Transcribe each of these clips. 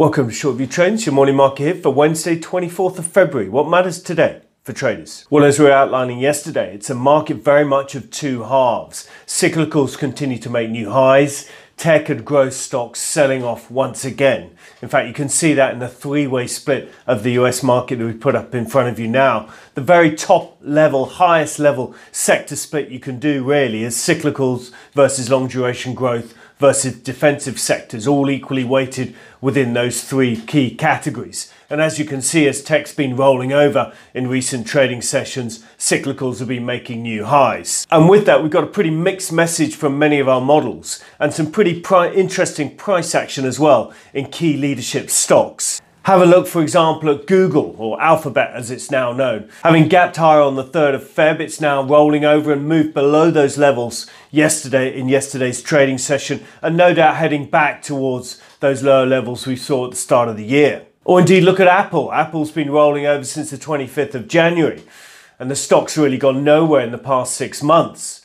Welcome to Shortview Trends, your morning market hit for Wednesday, 24th of February. What matters today? for traders? Well, as we were outlining yesterday, it's a market very much of two halves. Cyclicals continue to make new highs, tech and growth stocks selling off once again. In fact, you can see that in the three way split of the US market that we put up in front of you now. The very top level, highest level sector split you can do really is cyclicals versus long duration growth versus defensive sectors, all equally weighted within those three key categories. And as you can see, as tech's been rolling over in recent trading sessions, cyclicals have been making new highs. And with that, we've got a pretty mixed message from many of our models and some pretty pri interesting price action as well in key leadership stocks. Have a look, for example, at Google, or Alphabet as it's now known. Having gapped higher on the 3rd of Feb, it's now rolling over and moved below those levels yesterday in yesterday's trading session, and no doubt heading back towards those lower levels we saw at the start of the year. Or indeed look at Apple. Apple's been rolling over since the 25th of January and the stock's really gone nowhere in the past six months.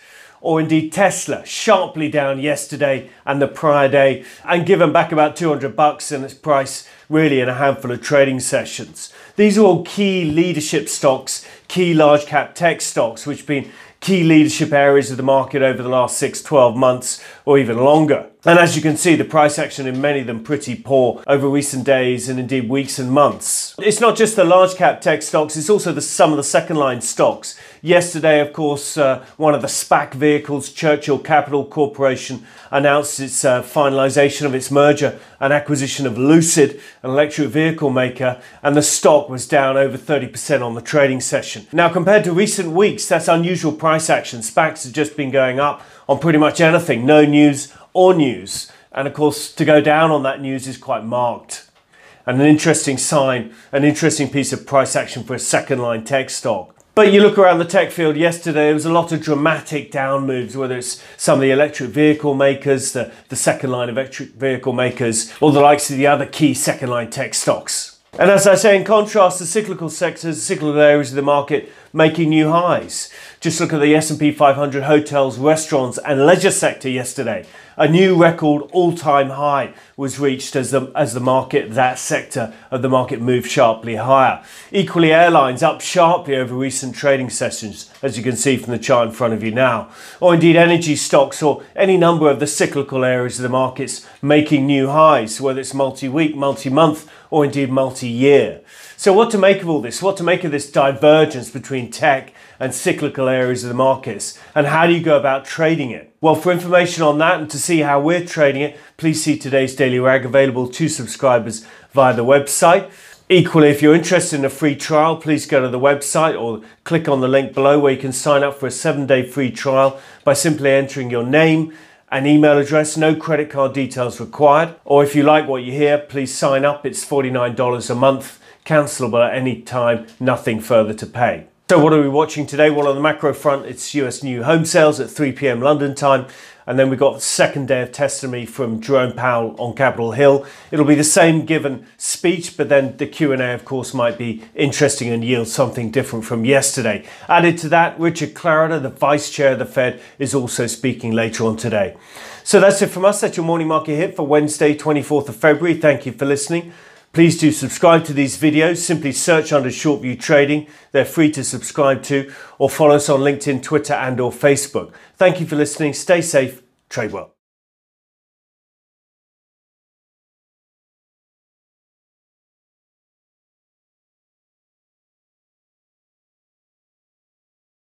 Or indeed Tesla, sharply down yesterday and the prior day and given back about 200 bucks in its price really in a handful of trading sessions. These are all key leadership stocks, key large cap tech stocks, which have been key leadership areas of the market over the last 6, 12 months or even longer. And as you can see, the price action in many of them pretty poor over recent days and indeed weeks and months. It's not just the large cap tech stocks, it's also the, some of the second line stocks. Yesterday, of course, uh, one of the SPAC vehicles, Churchill Capital Corporation, announced its uh, finalization of its merger and acquisition of Lucid, an electric vehicle maker, and the stock was down over 30% on the trading session. Now, compared to recent weeks, that's unusual price action. SPACs have just been going up on pretty much anything, no news or news. And of course, to go down on that news is quite marked. And an interesting sign, an interesting piece of price action for a second line tech stock. But you look around the tech field yesterday, there was a lot of dramatic down moves, whether it's some of the electric vehicle makers, the, the second line electric vehicle makers, or the likes of the other key second line tech stocks. And as I say, in contrast, the cyclical sectors, cyclical areas of the market making new highs. Just look at the S&P 500 hotels, restaurants and leisure sector yesterday. A new record all-time high was reached as the, as the market, that sector of the market moved sharply higher. Equally, airlines up sharply over recent trading sessions, as you can see from the chart in front of you now. Or indeed energy stocks or any number of the cyclical areas of the markets making new highs, whether it's multi-week, multi-month or indeed multi-year. So what to make of all this? What to make of this divergence between tech and cyclical areas of the markets? And how do you go about trading it? Well, for information on that and to see how we're trading it, please see today's Daily RAG available to subscribers via the website. Equally, if you're interested in a free trial, please go to the website or click on the link below where you can sign up for a seven day free trial by simply entering your name, and email address, no credit card details required. Or if you like what you hear, please sign up. It's $49 a month cancelable at any time, nothing further to pay. So what are we watching today? Well, on the macro front, it's US new home sales at 3 p.m. London time. And then we've got the second day of testimony from Jerome Powell on Capitol Hill. It'll be the same given speech, but then the Q&A, of course, might be interesting and yield something different from yesterday. Added to that, Richard Clarida, the Vice Chair of the Fed, is also speaking later on today. So that's it from us. That's your morning market hit for Wednesday, 24th of February. Thank you for listening. Please do subscribe to these videos. Simply search under Shortview Trading. They're free to subscribe to or follow us on LinkedIn, Twitter and or Facebook. Thank you for listening. Stay safe. Trade well.